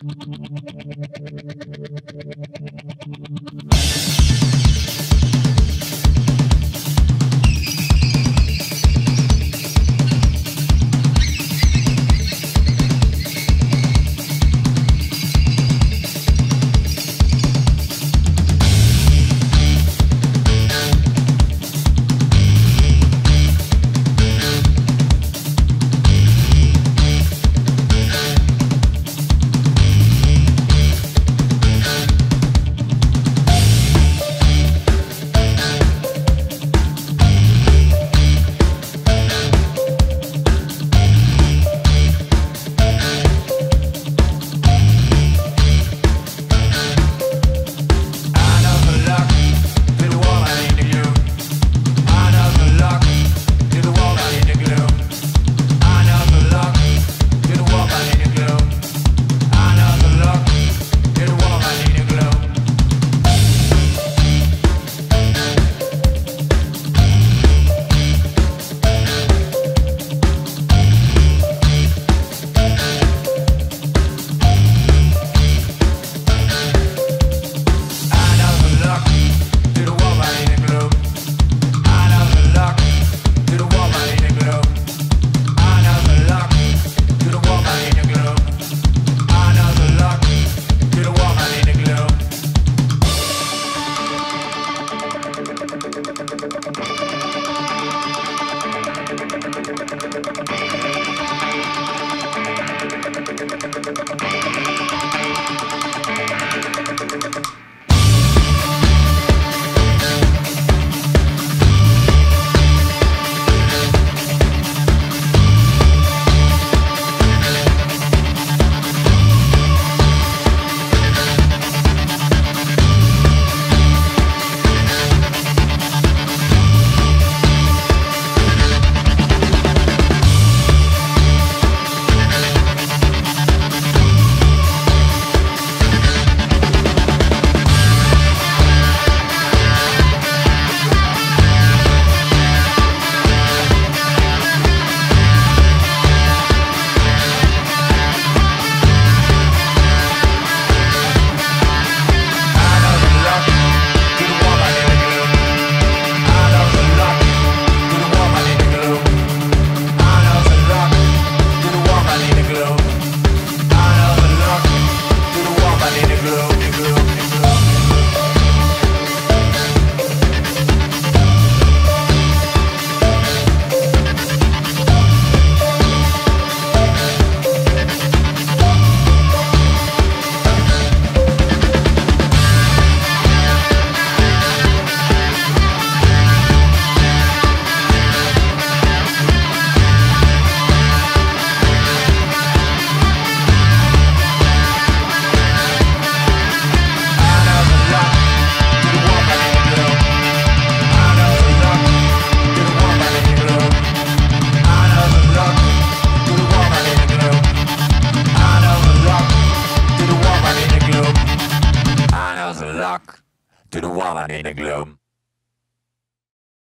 Thank you. To the woman in the gloom.